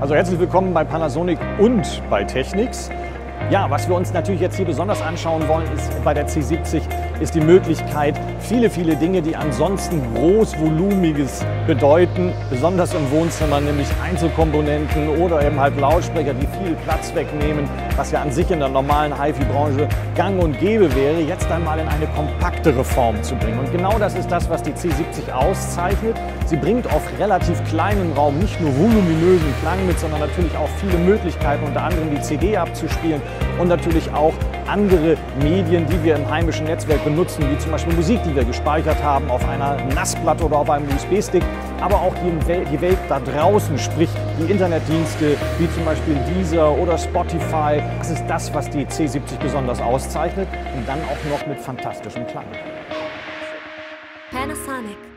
Also herzlich willkommen bei Panasonic und bei Technics. Ja, was wir uns natürlich jetzt hier besonders anschauen wollen, ist bei der C70 ist die Möglichkeit, viele, viele Dinge, die ansonsten großvolumiges bedeuten, besonders im Wohnzimmer, nämlich Einzelkomponenten oder eben halt Lautsprecher, die viel Platz wegnehmen, was ja an sich in der normalen HiFi-Branche gang und gäbe wäre, jetzt einmal in eine kompaktere Form zu bringen. Und genau das ist das, was die C70 auszeichnet. Sie bringt auf relativ kleinem Raum nicht nur voluminösen Klang mit, sondern natürlich auch viele Möglichkeiten, unter anderem die CD abzuspielen und natürlich auch andere Medien, die wir im heimischen Netzwerk benutzen, wie zum Beispiel Musik, die wir gespeichert haben auf einer NAS-Platte oder auf einem USB-Stick, aber auch die Welt, die Welt da draußen, sprich die Internetdienste wie zum Beispiel Deezer oder Spotify. Das ist das, was die C70 besonders auszeichnet und dann auch noch mit fantastischem Klang. Panasonic